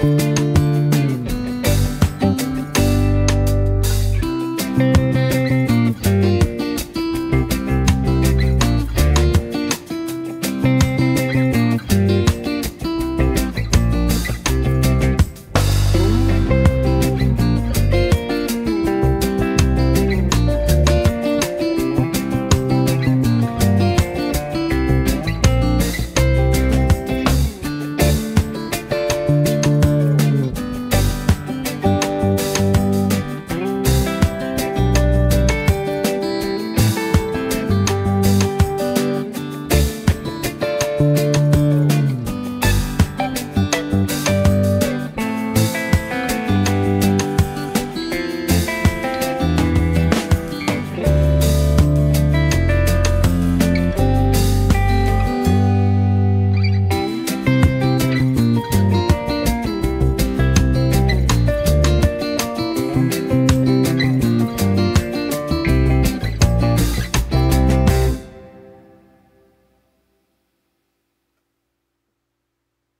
Bye.